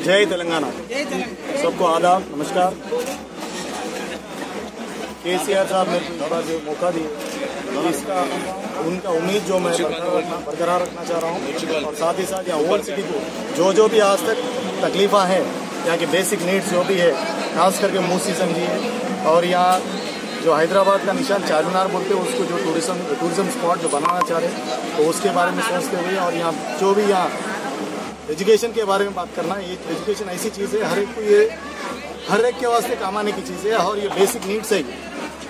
जय तेलंगाना सबको आदाब नमस्कार के सी आर साहब ने थोड़ा जो मौका दिया इसका उनका उम्मीद जो मैं बरकरार रखना चाह रहा हूँ और साथ ही साथ यहाँ ओवर सिटी को जो जो भी आज तक तकलीफा है यहाँ की बेसिक नीड्स जो भी है, खास करके मूसी समझिए और यहाँ जो हैदराबाद का निशान चार मीनार बोलते हैं, उसको जो टूरिज़्म टूरिज़्म स्पॉट जो बनाना चाह रहे हैं तो उसके बारे में सोचते हुए और यहाँ जो भी यहाँ एजुकेशन के बारे में बात करना ये एजुकेशन ऐसी चीज़ है, हर एक को ये, हर एक के वास्ते काम आने की चीज़ है, और ये बेसिक नीड्स है।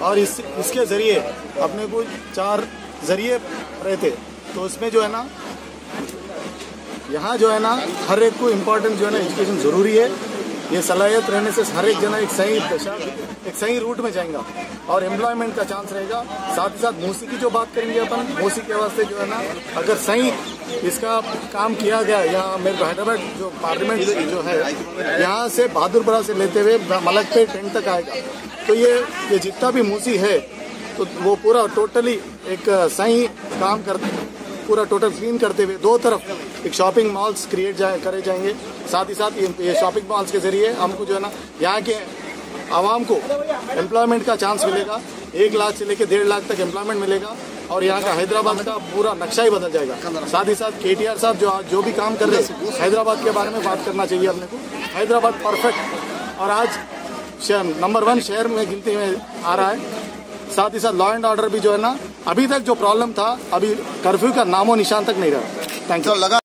और इस, इसके ज़रिए अपने को चार ज़रिए रहते तो उसमें जो है ना यहाँ जो है ना, हर एक को इम्पोर्टेंट जो है ना एजुकेशन ज़रूरी है। ये सलाहियत रहने से हर एक जना एक सही दशा, एक सही रूट में जाएगा और एम्प्लॉयमेंट का चांस रहेगा। साथ ही साथ मूसी की जो बात करेंगे अपन, मूसी के वास्ते जो है ना, अगर सही इसका काम किया गया यहाँ मेरे को हैदराबाद जो पार्लियामेंट जो है, यहाँ से बहादुरपुरा से लेते हुए मलक पे टेंट तक आएगा। तो ये ये जितना भी मूसी है तो वो पूरा टोटली एक सही काम करते पूरा टोटल क्लीन करते हुए दो तरफ़ एक शॉपिंग मॉल्स क्रिएट जाए करे जाएँगे। साथ ही साथ ये, शॉपिंग मॉल्स के ज़रिए हमको जो है ना यहाँ के आवाम को एम्प्लॉयमेंट का चांस मिलेगा। एक लाख से लेकर डेढ़ लाख तक एम्प्लॉयमेंट मिलेगा और यहाँ का हैदराबाद का पूरा नक्शा ही बदल जाएगा। साथ ही साथ के साहब जो जो भी काम कर रहे हैं हैदराबाद के बारे में बात करना चाहिए अपने को। हैदराबाद परफेक्ट और आज नंबर वन शहर में गिनती में आ रहा है। साथ ही साथ लॉ एंड ऑर्डर भी जो है ना, अभी तक जो प्रॉब्लम था, अभी कर्फ्यू का नामो निशान तक नहीं रहा। थैंक यू लगा